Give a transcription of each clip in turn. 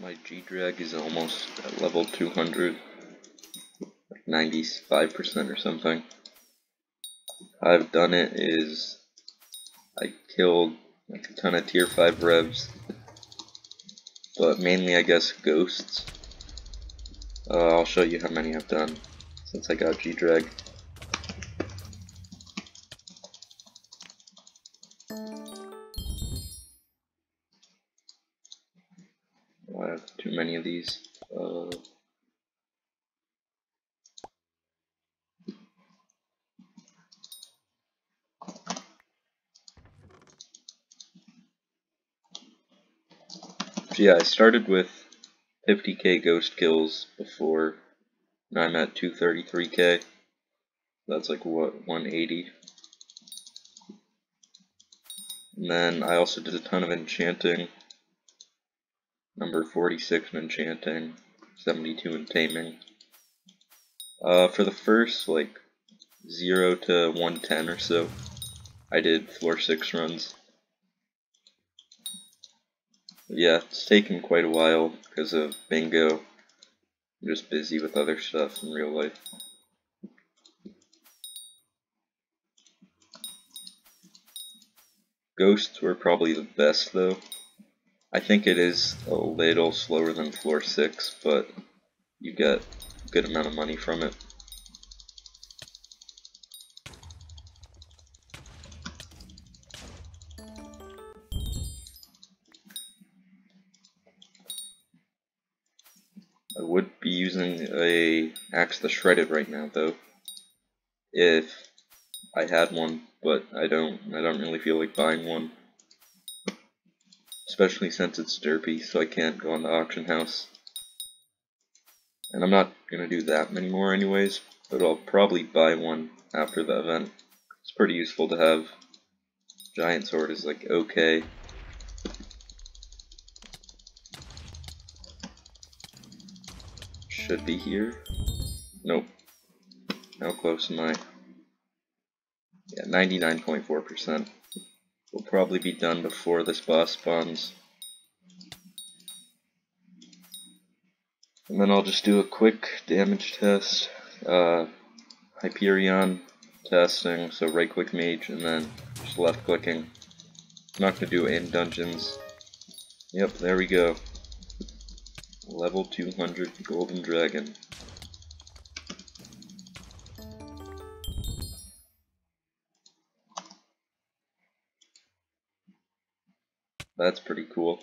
My G-Drag is almost at level 200, like 95% or something. I've done it is I killed like a ton of tier 5 revs, but mainly I guess ghosts. Uh, I'll show you how many I've done since I got G-Drag. Too many of these. Uh, so yeah, I started with 50k ghost kills before I'm at 233k. That's like what 180. And then I also did a ton of enchanting number 46 in enchanting, 72 in taming. Uh, for the first, like, 0 to 110 or so, I did floor 6 runs. Yeah, it's taken quite a while because of bingo. I'm just busy with other stuff in real life. Ghosts were probably the best though. I think it is a little slower than floor 6, but you get a good amount of money from it. I would be using a axe the shredded right now though if I had one but I don't I don't really feel like buying one especially since it's derpy, so I can't go on the auction house. And I'm not going to do that many more anyways, but I'll probably buy one after the event. It's pretty useful to have. Giant sword is like okay. Should be here. Nope. How close am I? Yeah, 99.4% will probably be done before this boss spawns. And then I'll just do a quick damage test. Uh, Hyperion testing, so right click mage and then just left clicking. I'm not going to do in dungeons. Yep, there we go. Level 200 Golden Dragon. That's pretty cool.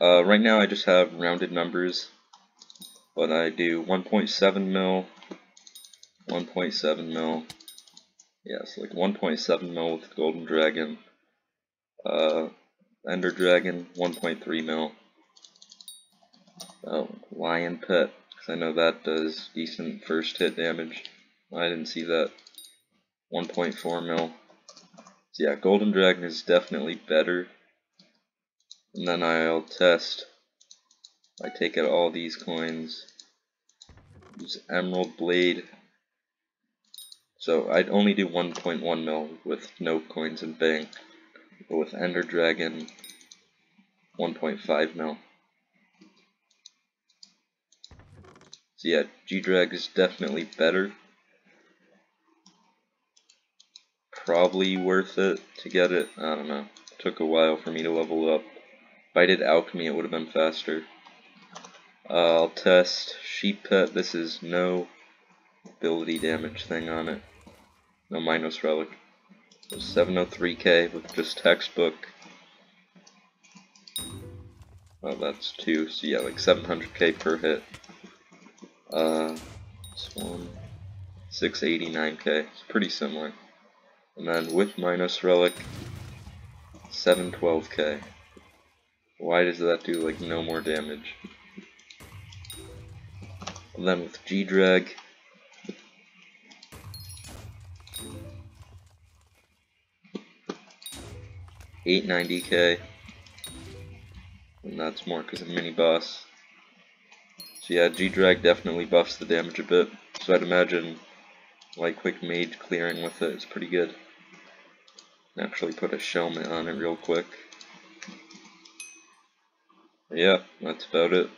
Uh, right now I just have rounded numbers, but I do 1.7 mil, 1.7 mil, yes, like 1.7 mil with Golden Dragon, uh, Ender Dragon 1.3 mil, oh, Lion Pet, because I know that does decent first hit damage, I didn't see that. 1.4 mil. So yeah, Golden Dragon is definitely better. And then I'll test. I take out all these coins. Use Emerald Blade. So I'd only do 1.1 mil with no coins in bank. But with Ender Dragon, 1.5 mil. So yeah, G-Drag is definitely better. Probably worth it to get it. I don't know. It took a while for me to level up. If I did alchemy, it would have been faster. Uh, I'll test sheep pet. This is no ability damage thing on it. No minus relic. 703k with just textbook. Oh, that's two. So yeah, like 700k per hit. Uh, this one, 689k. It's pretty similar. And then with minus Relic, 712k. Why does that do like no more damage? And then with G-Drag, Eight ninety K. And that's more because of mini boss. So yeah, G-Drag definitely buffs the damage a bit. So I'd imagine like quick mage clearing with it is pretty good. Actually put a Shelmet on it real quick. Yep, that's about it.